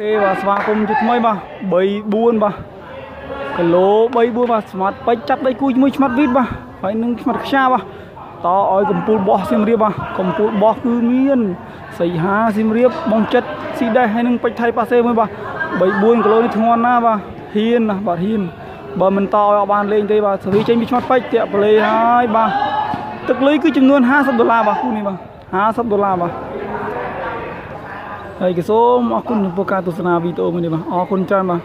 គេបាទស្វាគមន៍ជាថ្មីបាទ3 4បាទគីឡូ3 4បាទស្មាត់ពេជ្រចាប់ដៃគូជាមួយឆ្មាត់វីតបាទហើយនឹងឆ្មាត់ខ្យាបាទតឲ្យកំពូលបោះសៀមរាបបាទកំពូលបោះគឺមានសីហាសៀមរាបបងចិត្តស៊ីដេះហើយនឹងពេជ្រថៃប៉ាសេមួយបាទ3 4គីឡូនេះធ្ងន់ណាស់បាទហ៊ានណាបាទហ៊ានបើមិនតឲ្យអត់បានលេងទេបាទសេរីចេញពីឆ្មាត់ពេជ្រតាក់ប្លេហើយបាទទឹកលុយគឺចំនួន50ដុល្លារបាទគូនេះបាទ50ដុល្លារបាទ ហើយក៏សូមអរគុណចំពោះការទស្សនាវីដេអូមួយនេះបាទអរគុណច្រើនបាទ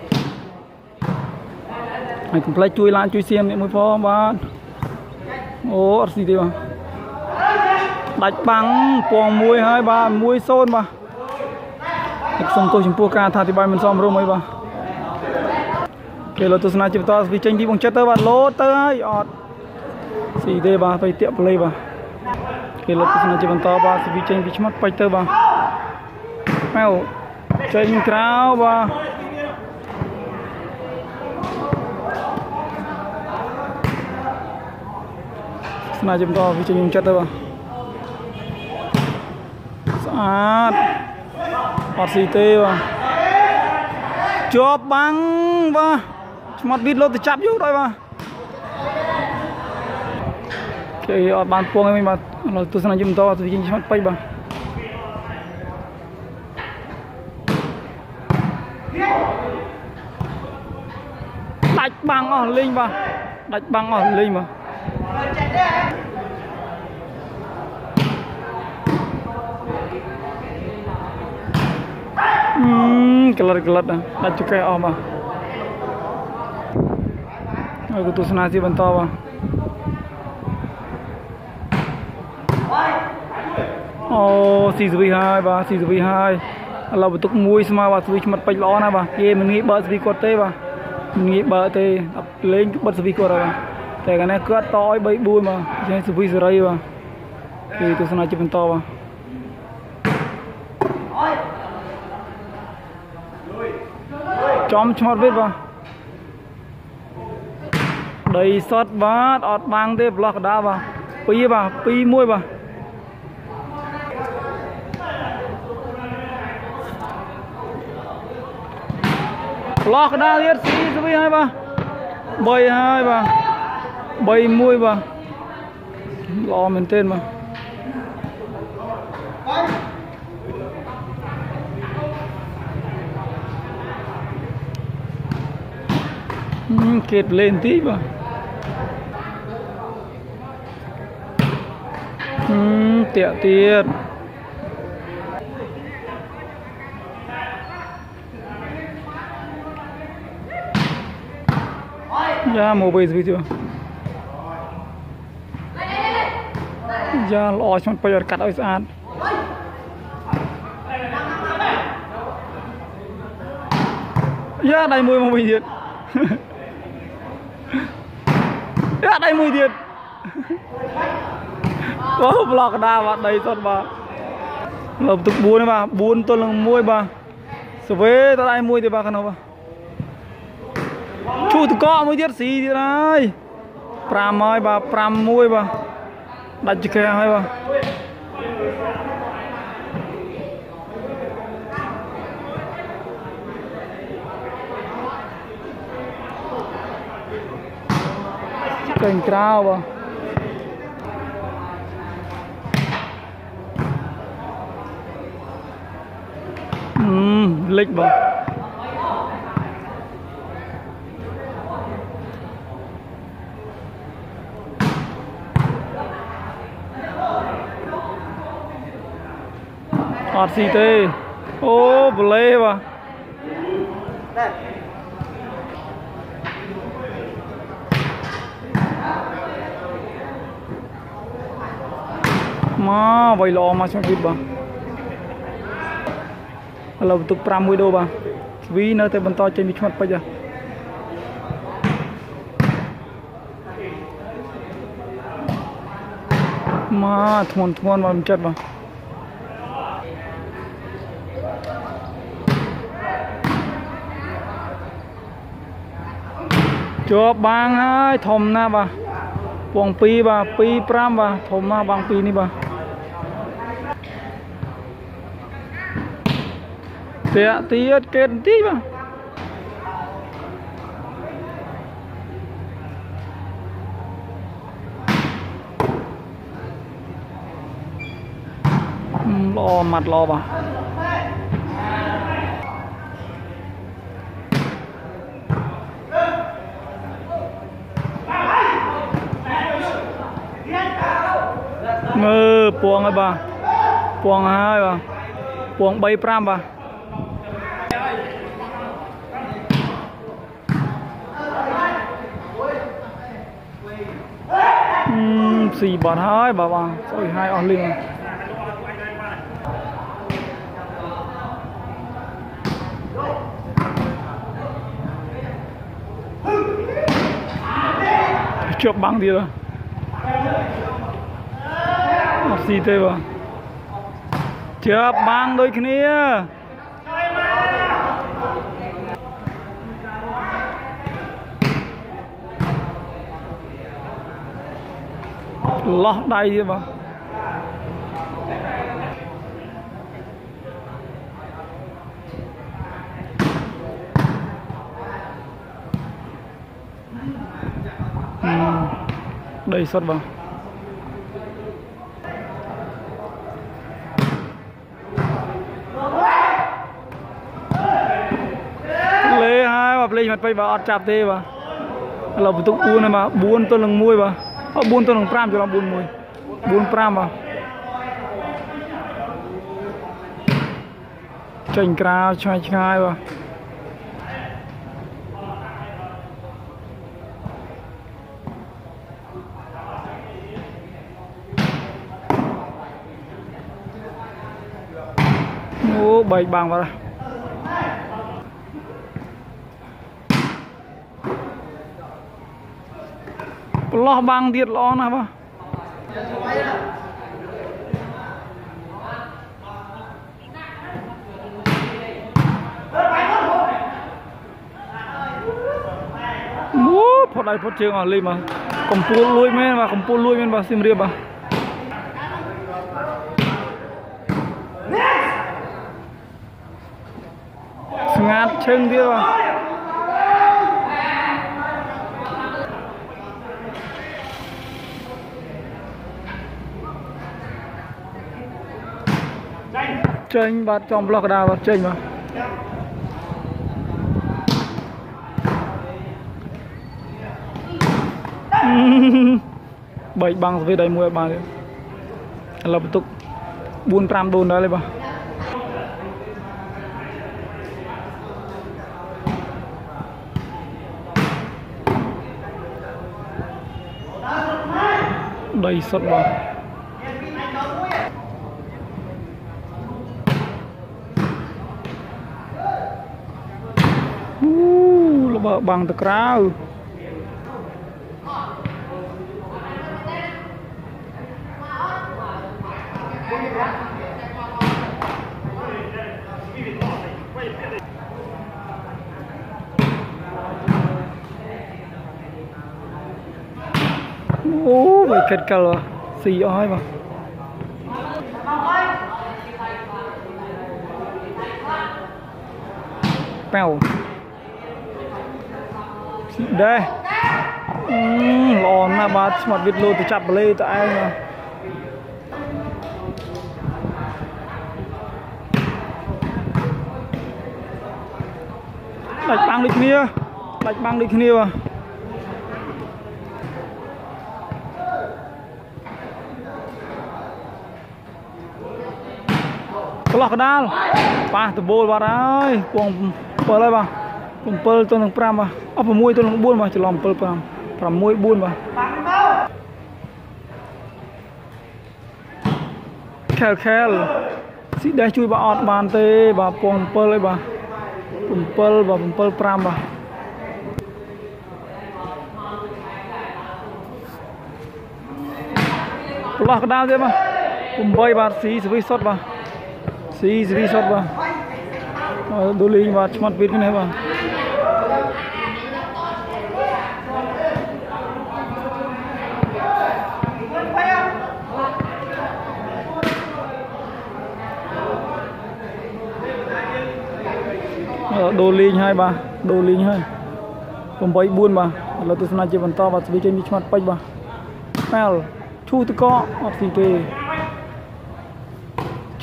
ហើយកុំភ្លេចជួយឡានជួយសៀមនេះមួយផងបាទអូអត់ស៊ីទេបាទដាច់បាំងពងមួយហើយបាទ1-0បាទសូមទោសចំពោះការថាអធិប្បាយមិនសមរម្យអីបាទគេលោទស្សនាជាបន្តវាចេញពីបងចិត្តទៅបាទលោទៅហើយអត់ស៊ីទេបាទទៅតាក់ប្លេបាទគេលោទស្សនាជាបន្តបាទវាចេញពីឆ្មាត់បាច់ទៅបាទម៉ៅ ចេញក្រៅបាទស្នាជាបន្តវាចេញចិត្តទៅបាទស្អាតអត់ស៊ីទេបាទជាប់បាំងបាទឆ្មាត់វីតលោទៅចាប់យកដល់បាទគេអត់បានពងឯងបាទឥឡូវទស្សនៈយមតទៅវិញឆ្មាត់ពេជ្របាទ បាំងអស់លេងបាទដាច់បាំងអស់លេងបាទអឺក្លិតក្លិតដាច់ចកេះអស់បាទហើយក៏ទស្សនាទីបន្តបាទអូស៊ីស្វីហើយបាទស៊ីស្វីហើយឥឡូវបន្ទុកមួយស្មើបាទស្វីឆ្មាត់ពេជ្រល្អណាស់បាទគេមិនងាយបើកស្វីគាត់ទេបាទមិន ងាយបើកទេលេងបិទស្វីគាត់ហើយបាទតែកាលនេះគាត់តឲ្យ3 4បាទចេះស្វីសេរីបាទគេទស្សនាជាបន្តបាទចំឆ្មាត់វិញបាទដីសតបាទអត់បាំងទេប្លោះកដាបាទពីរបាទពីរមួយបាទ ប្លោះកដាទៀតស៊ីស្វីហើយបាទ3ហើយបាទ3 1បាទល្អមែនទែនបាទគេតលេងទីបាទហឹមតាក់ទៀត យ៉ាមកបីស្វីទៀតយ៉ាល្អឆ្មាត់ពេជ្រអត់កាត់ឲ្យស្អាតយ៉ាដៃមួយមកវិញទៀតយ៉ាដៃមួយទៀតអូប្លុកដាបាទដីសុតបាទលើទឹក4បាទ4ទល់នឹង1បាទសវេតដៃមួយទៀតបាទខាងនោះបាទ ឈូតកកមួយទៀតស៊ីទៀតហើយ5ហើយបាទ5 1បាទដាច់ចកែហើយបាទកេងក្រៅបាទអឺលិចបាទ អត់ស៊ីទេអូប្លេបាទមកវៃល្អមកឆ្មាត់វិតបាទឥឡូវបន្ទុក5មួយដូបាទស្វីនៅតែបន្តចេញពីឆ្មាត់ពេជ្រមកធ្ងន់ធ្ងន់មកមិនចិត្តបាទ ជាប់បាំងហើយធំណាស់បាទពង2បាទ2 5បាទធំណាស់បាំង2នេះបាទតាក់ទៀតកេតបន្តិចបាទល្អម៉ាត់ល្អបាទ មើពងហើយបាទពងហើយបាទពង3 5បាទស៊ីបាត់ហើយបាទបាទស្អុយហើយអស់លឿងជាប់បាំងទៀត អត់ស៊ីទេបាទជាប់បាំងដូចគ្នាលោះដៃទៀតបាទដីសុតបាទលេហើយបាទភ្លេងមិន ពេកបាទអត់ចាប់ទេបាទឥឡូវបន្ទុក4ហើយបាទ4ទល់នឹង1បាទអត់4ទល់នឹង5ច្រឡំ4 1 4 5បាទចេញក្រៅឆ្ងាយឆ្ងាយបាទអូបែកបាំងបាទ ប្រឡោះបាំងទៀតល្អណាស់បាទអូផុតដៃផុតជើងអស់លីមកកំពូលលួយមែនបាទកំពូលលួយមែនបាទសៀមរាបបាទស្ងាត់ឈឹងទៀតបាទ ចេញបាទចំប្លោះកដាបាទចេញបាទបែកបាំងស្វីដៃមួយឲ្យបានទេឥឡូវបន្ទុក4 5ដួនដល់ទេបាទដីសុតបាទអូល បើបាំងទៅក្រៅអូវាកិតកលស៊ីអស់ហើយបាទប៉ៅស៊ី ដែរអឺល្អណាស់បាទស្មាត់វិតលោទៅចាប់បលេទៅឯងបាទដាច់បាំងដូចគ្នាដាច់បាំងដូចគ្នាបាទកន្លោះកដាលប៉ះដបូលបាត់ហើយពង7ហើយបាទ 7ទៅនឹង5បាទអស់6ទៅនឹង4បាទច្រឡំ7 5 6 4បាទខែលខែលស៊ីដេះជួយបាទអត់បានទេបាទពង7ហើយបាទ7បាទ7 5បាទកន្លោះកដាលទៀតបាទ8បាទស៊ីសវិសសុតបាទស៊ីសវិសសុតបាទដូលីងបាទឆ្មាត់ពីគ្នាបាទ ដូរលេងហើយបាទដូរលេងហើយ8 4បាទឥឡូវទស្សនាជាបន្តបាទស្វីចេញពីឆ្មាត់ពេជ្របាទប៉ែលឈូតកអត់ស៊ីទេ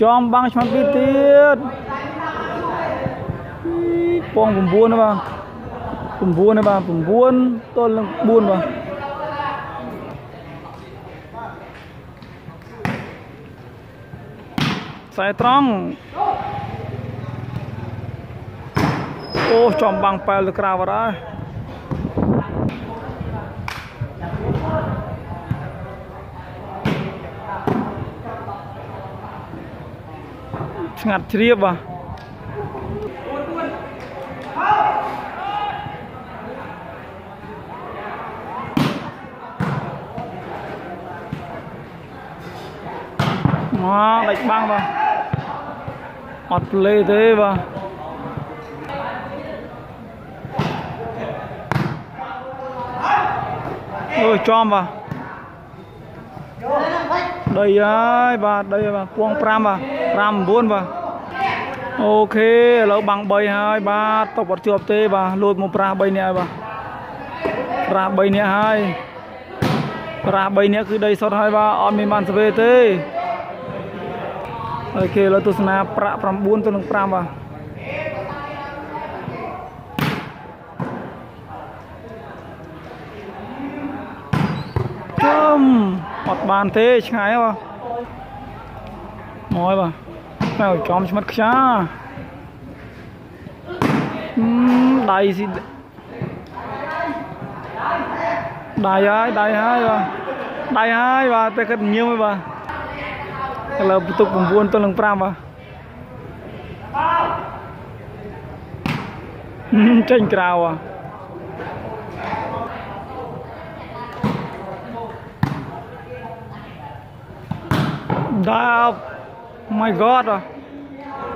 ចំបាំងឆ្មាត់ពីទៀតពង9ណាបាទ9ណាបាទ9ទល់នឹង4បាទខ្សែត្រង់ អូចំបាំងប៉ែលទៅក្រៅបាត់ហើយស្ងាត់ជ្រាបបាទមកដាច់បាំងបាទអត់ផ្លេទេបាទ អូចំបាទដីហើយបាទដីបាទពង5បាទ5 9បាទអូខេឥឡូវបាំង3ហើយបាទតបអត់ជាប់ទេបាទលួចមកប្រាស់3នាក់ហើយបាទប្រាស់3នាក់ហើយប្រាស់3នាក់គឺដីសុតហើយបាទអត់មានបានស្វេទេអូខេឥឡូវទស្សនាប្រាក់9ទៅនឹង5បាទចំ អត់បានទេឆ្ងាយបាទមកហើយបាទតែចំឆ្មិតខ្យាដៃស៊ីដៃហើយដៃហើយបាទដៃហើយបាទតែគិតញៀមហើយបាទឥឡូវបន្ទុក9ទល់នឹង5បាទចេញក្រៅបា ទដាប់ my god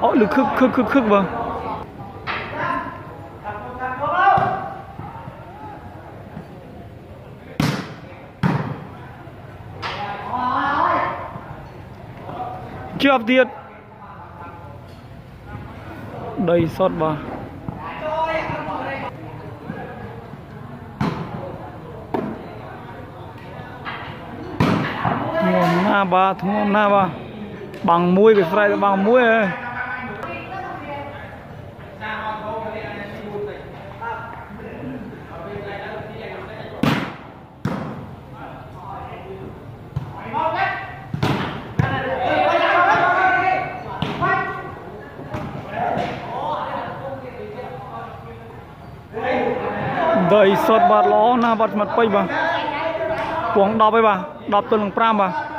អូលឺខឹកខឹកខឹកខឹកបាទជាប់ទៀតដីសុតបាទធ្ងន់ ណាស់បាទធ្ងន់ណាស់បាទបាំងមួយវាស្រែកទៅបាំងមួយហ៎ដីសុតបាទល្អណាស់បាទស្មាត់ពេជ្របាទពង10ហើយបាទ10ទល់នឹង5បាទ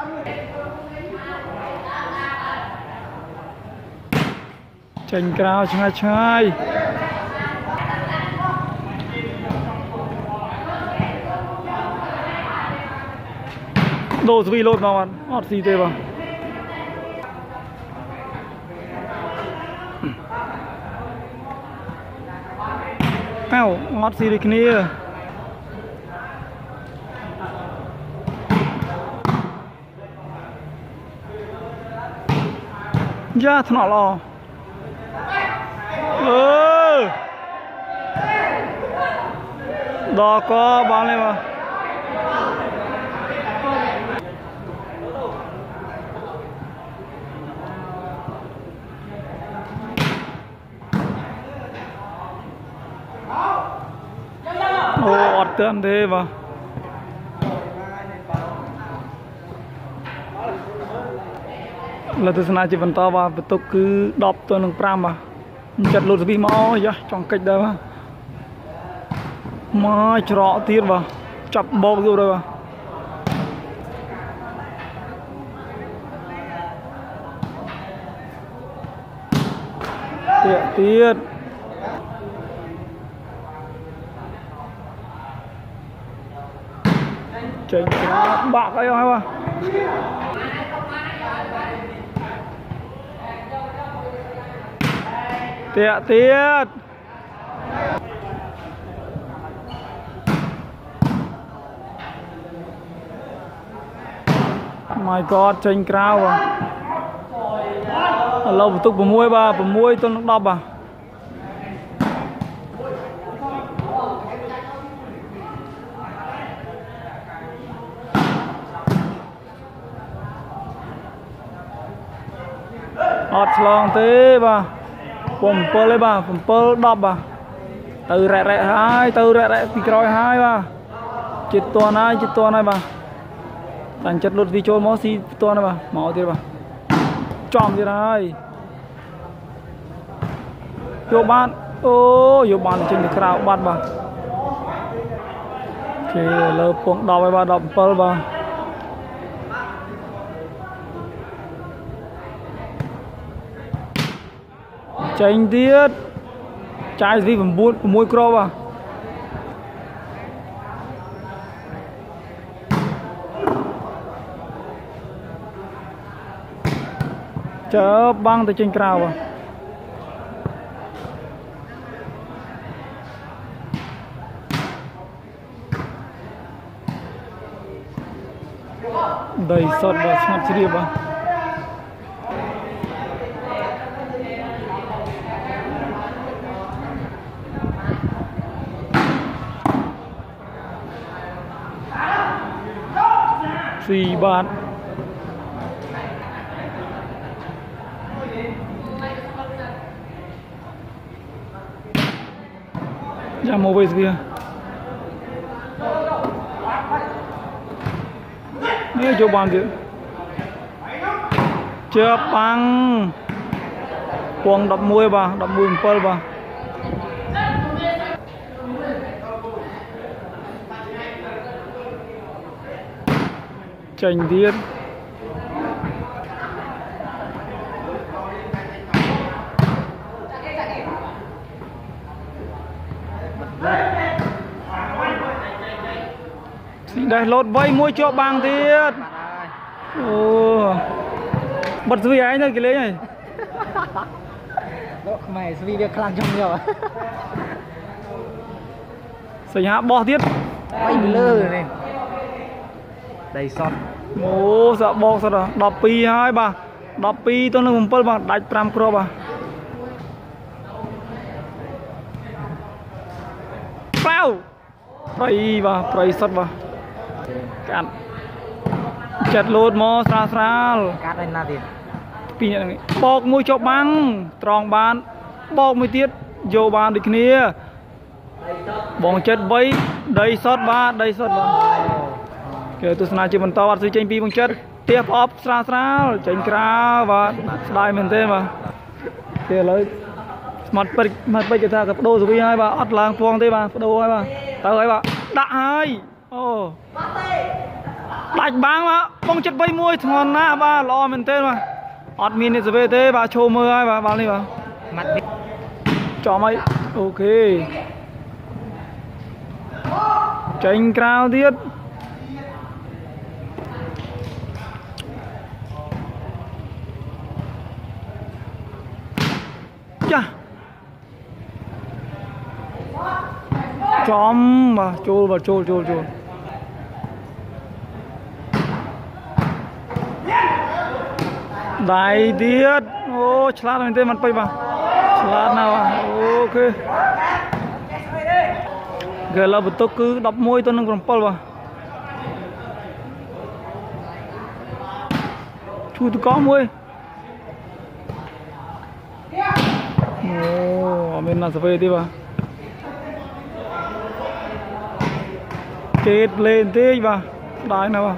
ចេញក្រៅឆ្ងាយឆ្ងាយដូរស្វីលោតមកបាទអត់ស៊ីទេបាទកៅអត់ស៊ីដូចគ្នាយ៉ាថ្នាក់ល្អ អឺដល់កបានទេបាទអូអត់ទាន់ទេបាទលើទស្សនាជាបន្តបាទបន្ទុកគឺ10ទៅនឹង5បាទ ចិត្តលូតសវិសមកយ៉ាចង់កិច្ចដែរបាទមកច្រកទៀតបាទចាប់បោកទៀតបាទទៀតទៀតចេញក្រៅបាក់អីហើយបាទ ទាក់ទៀតម៉ៃកតចេញក្រៅបាទឥឡូវបន្ទុក6បាទ6ទល់នឹង10បាទអត់ឆ្លងទេបាទ 7ទេបាទ7 10បាទទៅរ៉ែរ៉ែហើយទៅរ៉ែរ៉ែពីក្រោយហើយបាទចិត្តតនហើយចិត្តតនហើយបាទតាំងចិត្តលុតទីចូលមកស៊ីតនហើយបាទមកទៀតបាទចំទៀតហើយយកបានអូយកបានចេញទៅក្រៅបាត់បាទអូខេលើពង10ហើយបាទ17បាទ ចេញទៀតចាយស៊ី9 6គ្រាប់បាទចើបាំងទៅចេញក្រៅបាទដីសុតបាទស្ងាត់ជ្រាបបាទ ស៊ីបាទយ៉ាមកវិញវានេះចូលបានទៀតជើបបាំងពង11បាទ11 7បា ទចេញទៀតស៊ីដេះលោតវៃមួយជាប់បាំងទៀតអូបិទស្វីឯងទៅគេលេងហើយលោកខ្មែរស្វីវាខ្លាំងចង់យកសញ្ញាបោះទៀតបាយពីលើនេះដីសត អូសាក់បោកសត12ហើយបាទ12ទៅនឹង7បាទដាច់5គ្រាប់បាទប្រៅប្រៃបាទប្រៃសុតបាទកាត់ចិត្តលោតមកស្រាលស្រាលកាត់ឲ្យណាទៀតពីរនាក់នេះបោកមួយជាប់បាំងត្រង់បានបោកមួយទៀតយកបានដូចគ្នាបងចិត្ត3ដីសុតបាទដីសុតបាទ គេទស្សនាជាបន្តអត់ស៊ឺចេញពីបងចិត្តផ្ទះប្រអប់ស្រាលស្រាលចេញក្រៅបាទស្ដាយមែនទេបាទគេឥឡូវស្មាត់ពេជ្រស្មាត់ពេជ្រគេថាក៏បដូរសវីហើយបាទអត់ឡើងពងទេបាទបដូរហើយបាទទៅហើយបាទដាក់ហើយអូដាច់បាំងបាទបងចិត្ត3 1ធ្ងន់ណាស់បាទល្អមែនទេបាទអត់មាននេះសវេទេបាទឈោមើលហើយបាទបាល់នេះបាទម៉ាត់នេះចំហើយអូខេចេញក្រៅទៀតចា ចំបាទចូលបាទចូលចូលចូលដៃទៀតអូឆ្លាតមែនទេមិនពេចបាទឆ្លាតណាស់បាទអូខេគេឡើបន្ទុកគឺ11ទៅនឹង7បាទឈូតកោមួយអូអត់មានណាសវេទេបាទ គេតលេងទេបាទដាយណាស់បាទ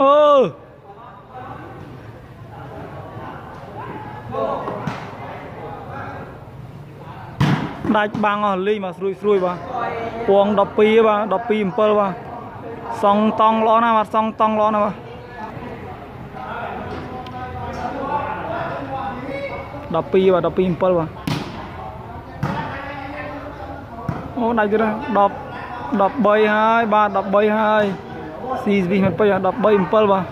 អឺដាច់បាំងអស់លីងបាទស្រួយស្រួយបាទពង12បាទ12 7បាទសងតង់ល្អណាស់បាទសងតង់ល្អណាស់បាទ 12បាទ12 7បាទអូដាច់ទៀត10 13ហើយបាទ13ហើយស៊ីស្វីសមិនពេញ13 7បាទ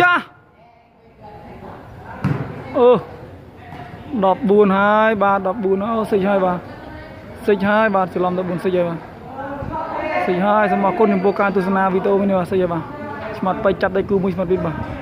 ចាអូ14ហើយបាទ14អូសិចហើយបាទសិចហើយបាទច្រឡំ14សិចហើយបាទសិចហើយសូមអរគុណចំពោះការទស្សនាវីដេអូនេះបាទសិចហើយបាទស្មាត់ពេចចាប់ដៃគូមួយស្មាត់វិតបាទ